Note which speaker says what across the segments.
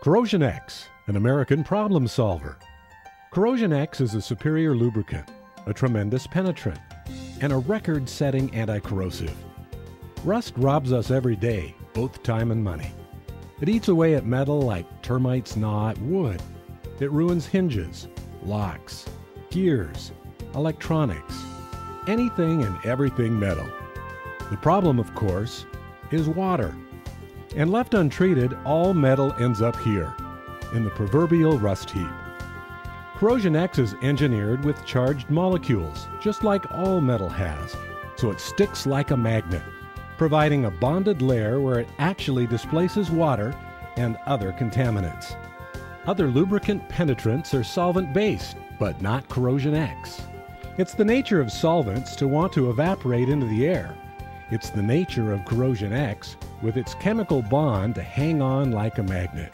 Speaker 1: Corrosion X, an American problem solver. Corrosion X is a superior lubricant, a tremendous penetrant, and a record setting anti corrosive. Rust robs us every day, both time and money. It eats away at metal like termites gnaw at wood. It ruins hinges, locks, gears, electronics, anything and everything metal. The problem, of course, is water. And left untreated, all metal ends up here, in the proverbial rust heap. Corrosion X is engineered with charged molecules, just like all metal has, so it sticks like a magnet, providing a bonded layer where it actually displaces water and other contaminants. Other lubricant penetrants are solvent based, but not Corrosion X. It's the nature of solvents to want to evaporate into the air. It's the nature of Corrosion X with its chemical bond to hang on like a magnet,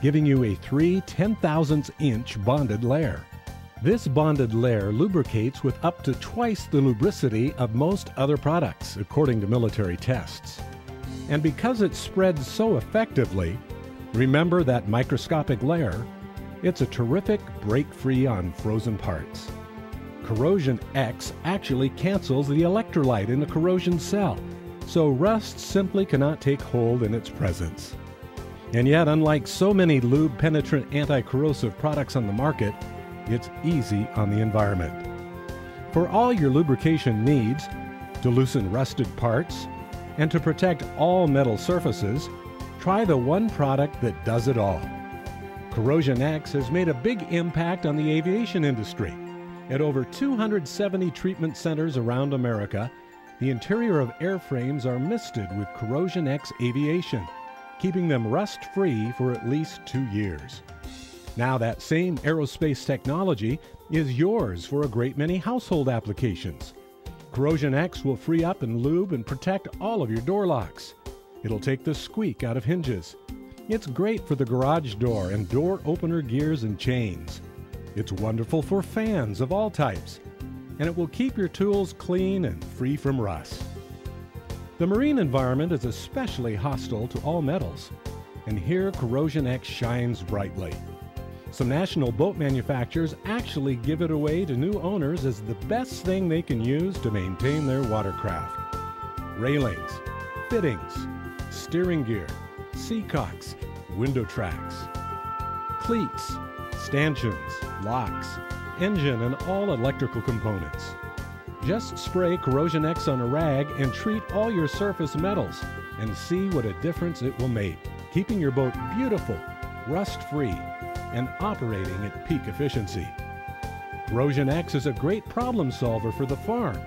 Speaker 1: giving you a 3 10 thousandths inch bonded layer. This bonded layer lubricates with up to twice the lubricity of most other products, according to military tests. And because it spreads so effectively, remember that microscopic layer? It's a terrific break free on frozen parts. Corrosion X actually cancels the electrolyte in the corrosion cell, so rust simply cannot take hold in its presence. And yet, unlike so many lube penetrant anti corrosive products on the market, it's easy on the environment. For all your lubrication needs, to loosen rusted parts, and to protect all metal surfaces, try the one product that does it all. Corrosion X has made a big impact on the aviation industry. At over 270 treatment centers around America, the interior of airframes are misted with Corrosion X Aviation, keeping them rust free for at least two years. Now, that same aerospace technology is yours for a great many household applications. Corrosion X will free up and lube and protect all of your door locks. It'll take the squeak out of hinges. It's great for the garage door and door opener gears and chains. It's wonderful for fans of all types, and it will keep your tools clean and free from rust. The marine environment is especially hostile to all metals, and here Corrosion X shines brightly. Some national boat manufacturers actually give it away to new owners as the best thing they can use to maintain their watercraft. Railings, fittings, steering gear, seacocks, window tracks, cleats, stanchions, locks, engine, and all electrical components. Just spray Corrosion X on a rag and treat all your surface metals and see what a difference it will make, keeping your boat beautiful, rust free, and operating at peak efficiency. Corrosion X is a great problem solver for the farm.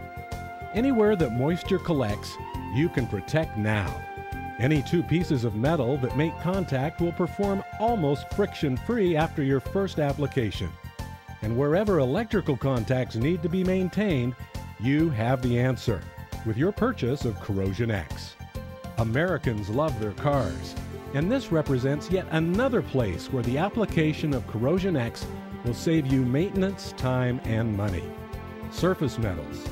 Speaker 1: Anywhere that moisture collects, you can protect now. Any two pieces of metal that make contact will perform almost friction free after your first application. And wherever electrical contacts need to be maintained, you have the answer with your purchase of Corrosion X. Americans love their cars, and this represents yet another place where the application of Corrosion X will save you maintenance, time, and money. Surface metals,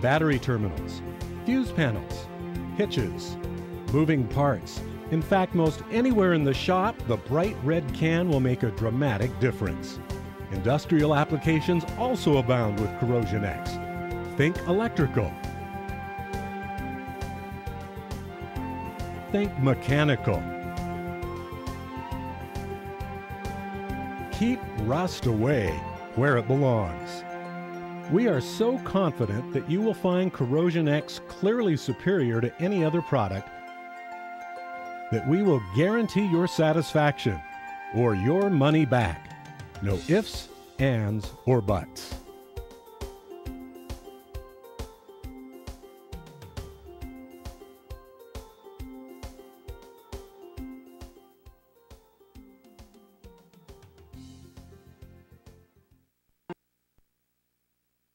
Speaker 1: battery terminals, fuse panels, hitches, moving parts. In fact, most anywhere in the shop, the bright red can will make a dramatic difference. Industrial applications also abound with Corrosion X. Think electrical. Think mechanical. Keep rust away where it belongs. We are so confident that you will find Corrosion X clearly superior to any other product that we will guarantee your satisfaction or your money back. No ifs, ands, or buts.